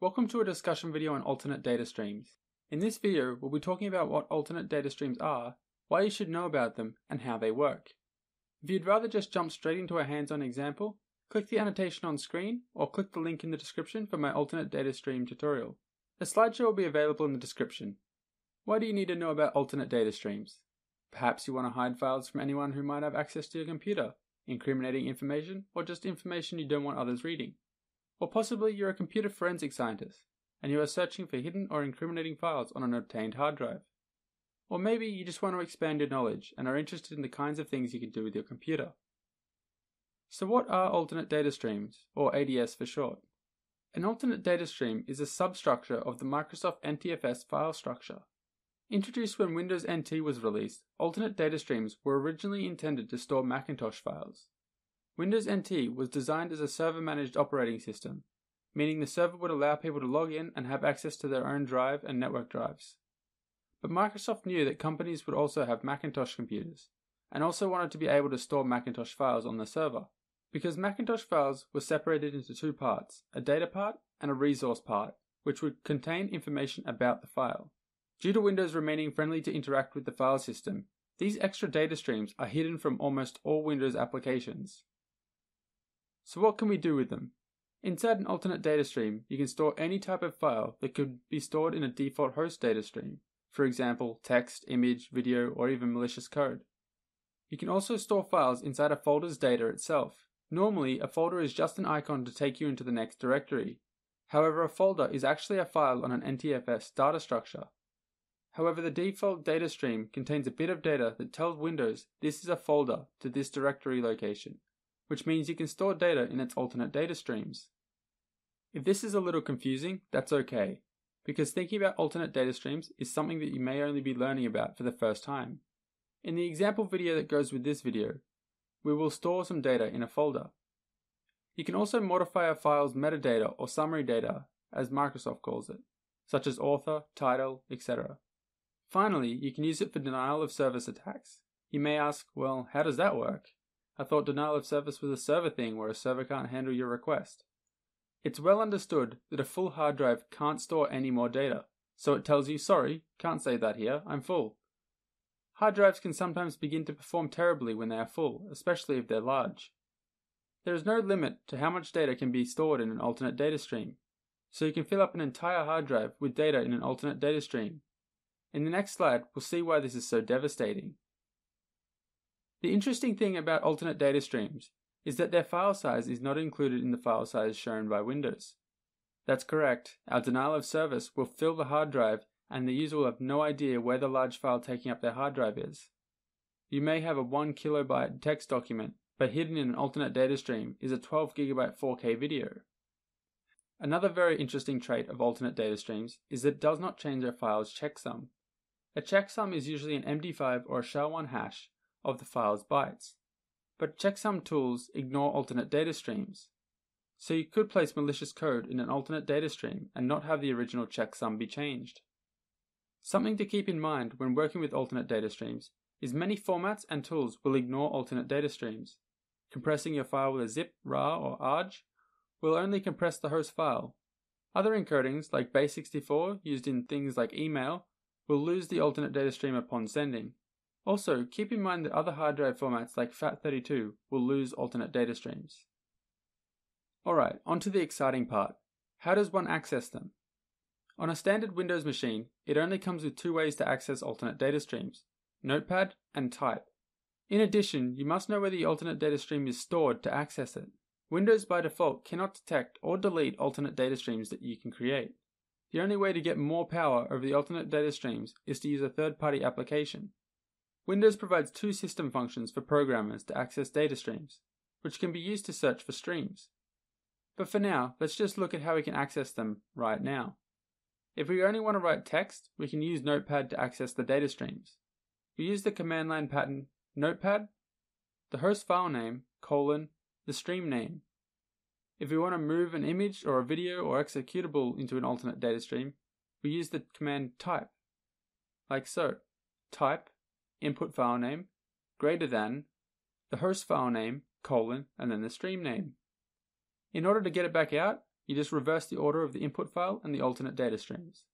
Welcome to a discussion video on alternate data streams. In this video, we'll be talking about what alternate data streams are, why you should know about them, and how they work. If you'd rather just jump straight into a hands-on example, click the annotation on screen or click the link in the description for my alternate data stream tutorial. A slideshow will be available in the description. Why do you need to know about alternate data streams? Perhaps you want to hide files from anyone who might have access to your computer, incriminating information, or just information you don't want others reading. Or possibly you're a computer forensic scientist and you are searching for hidden or incriminating files on an obtained hard drive. Or maybe you just want to expand your knowledge and are interested in the kinds of things you can do with your computer. So, what are alternate data streams, or ADS for short? An alternate data stream is a substructure of the Microsoft NTFS file structure. Introduced when Windows NT was released, alternate data streams were originally intended to store Macintosh files. Windows NT was designed as a server managed operating system, meaning the server would allow people to log in and have access to their own drive and network drives. But Microsoft knew that companies would also have Macintosh computers, and also wanted to be able to store Macintosh files on the server. Because Macintosh files were separated into two parts, a data part and a resource part, which would contain information about the file. Due to Windows remaining friendly to interact with the file system, these extra data streams are hidden from almost all Windows applications. So what can we do with them? Inside an alternate data stream, you can store any type of file that could be stored in a default host data stream, for example, text, image, video, or even malicious code. You can also store files inside a folder's data itself. Normally, a folder is just an icon to take you into the next directory. However, a folder is actually a file on an NTFS data structure. However, the default data stream contains a bit of data that tells Windows this is a folder to this directory location which means you can store data in its alternate data streams. If this is a little confusing, that's okay, because thinking about alternate data streams is something that you may only be learning about for the first time. In the example video that goes with this video, we will store some data in a folder. You can also modify a file's metadata or summary data, as Microsoft calls it, such as author, title, etc. Finally, you can use it for denial of service attacks. You may ask, well, how does that work? I thought denial of service was a server thing where a server can't handle your request. It's well understood that a full hard drive can't store any more data, so it tells you, sorry, can't save that here, I'm full. Hard drives can sometimes begin to perform terribly when they are full, especially if they're large. There is no limit to how much data can be stored in an alternate data stream, so you can fill up an entire hard drive with data in an alternate data stream. In the next slide, we'll see why this is so devastating. The interesting thing about alternate data streams is that their file size is not included in the file size shown by Windows. That's correct, our denial of service will fill the hard drive and the user will have no idea where the large file taking up their hard drive is. You may have a 1 kilobyte text document, but hidden in an alternate data stream is a 12 gigabyte 4K video. Another very interesting trait of alternate data streams is that it does not change a file's checksum. A checksum is usually an MD5 or a SHA-1 hash of the file's bytes. But checksum tools ignore alternate data streams. So you could place malicious code in an alternate data stream and not have the original checksum be changed. Something to keep in mind when working with alternate data streams is many formats and tools will ignore alternate data streams. Compressing your file with a zip, RAR, or ARG will only compress the host file. Other encodings, like base64 used in things like email, will lose the alternate data stream upon sending. Also, keep in mind that other hard drive formats like FAT32 will lose alternate data streams. Alright, on to the exciting part. How does one access them? On a standard Windows machine, it only comes with two ways to access alternate data streams, Notepad and Type. In addition, you must know where the alternate data stream is stored to access it. Windows by default cannot detect or delete alternate data streams that you can create. The only way to get more power over the alternate data streams is to use a third-party application. Windows provides two system functions for programmers to access data streams, which can be used to search for streams. But for now, let's just look at how we can access them right now. If we only want to write text, we can use Notepad to access the data streams. We use the command line pattern Notepad, the host file name, colon, the stream name. If we want to move an image or a video or executable into an alternate data stream, we use the command type, like so. Type input file name, greater than, the host file name, colon, and then the stream name. In order to get it back out, you just reverse the order of the input file and the alternate data streams.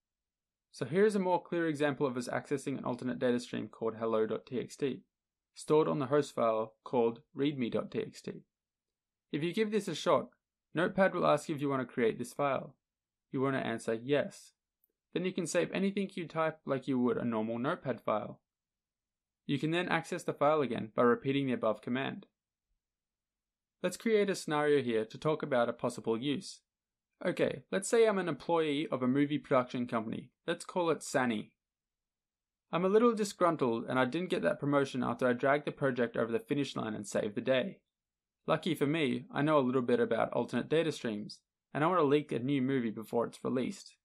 So here is a more clear example of us accessing an alternate data stream called hello.txt, stored on the host file called readme.txt. If you give this a shot, Notepad will ask you if you want to create this file. You want to answer yes. Then you can save anything you type like you would a normal Notepad file. You can then access the file again by repeating the above command. Let's create a scenario here to talk about a possible use. Okay, let's say I'm an employee of a movie production company. Let's call it Sani. I'm a little disgruntled and I didn't get that promotion after I dragged the project over the finish line and saved the day. Lucky for me, I know a little bit about alternate data streams, and I want to leak a new movie before it's released.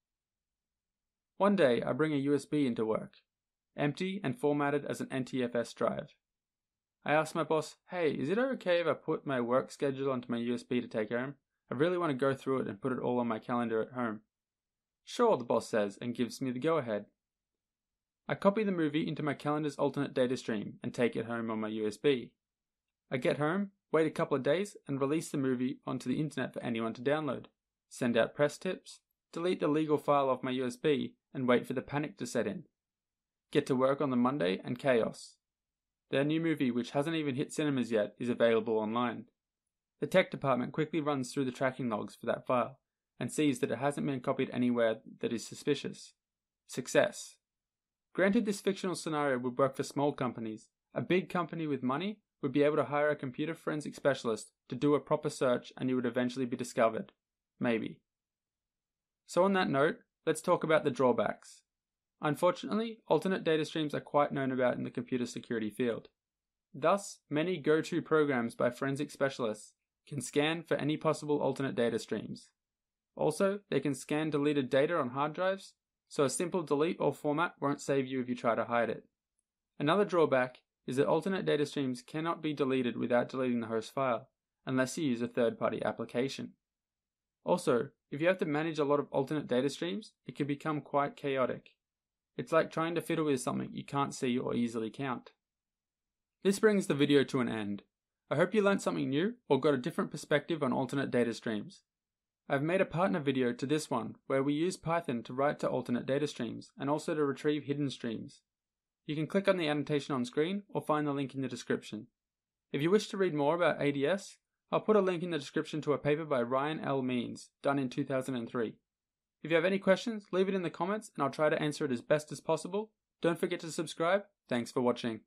One day, I bring a USB into work, empty and formatted as an NTFS drive. I ask my boss, hey, is it okay if I put my work schedule onto my USB to take home? I really want to go through it and put it all on my calendar at home. Sure, the boss says, and gives me the go ahead. I copy the movie into my calendar's alternate data stream and take it home on my USB. I get home, wait a couple of days, and release the movie onto the internet for anyone to download. Send out press tips, delete the legal file off my USB, and wait for the panic to set in. Get to work on the Monday and chaos. Their new movie, which hasn't even hit cinemas yet, is available online. The tech department quickly runs through the tracking logs for that file and sees that it hasn't been copied anywhere that is suspicious. Success. Granted, this fictional scenario would work for small companies. A big company with money would be able to hire a computer forensic specialist to do a proper search and you would eventually be discovered. Maybe. So, on that note, let's talk about the drawbacks. Unfortunately, alternate data streams are quite known about in the computer security field. Thus, many go to programs by forensic specialists can scan for any possible alternate data streams. Also, they can scan deleted data on hard drives, so a simple delete or format won't save you if you try to hide it. Another drawback is that alternate data streams cannot be deleted without deleting the host file, unless you use a third party application. Also, if you have to manage a lot of alternate data streams, it can become quite chaotic. It's like trying to fiddle with something you can't see or easily count. This brings the video to an end. I hope you learned something new or got a different perspective on alternate data streams. I've made a partner video to this one where we use Python to write to alternate data streams and also to retrieve hidden streams. You can click on the annotation on screen or find the link in the description. If you wish to read more about ADS, I'll put a link in the description to a paper by Ryan L. Means, done in 2003. If you have any questions, leave it in the comments and I'll try to answer it as best as possible. Don't forget to subscribe. Thanks for watching.